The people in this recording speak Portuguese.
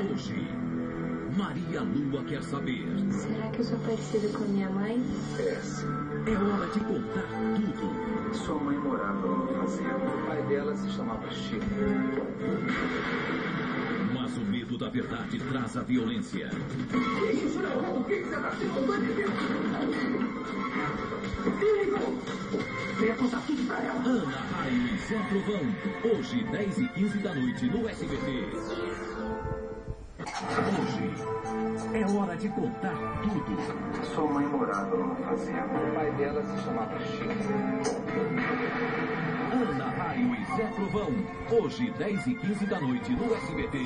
Hoje, Maria Lua quer saber. Será que eu sou parecida com a minha mãe? É hora de contar tudo. Sua mãe morava no fazenda. O pai dela se chamava Chico. Mas o medo da verdade traz a violência. Isso não! O que você está se contando de Deus? Filho! Venha contar tudo pra ela. Ana Raio e Zé Trovão. Hoje, 10 e 15 da noite, no SBT. Hoje, é hora de contar tudo. Sua mãe morava numa fazenda. O pai dela se chamava Chico. Ana Raio e Zé Trovão. Hoje, 10 e 15 da noite, no SBT.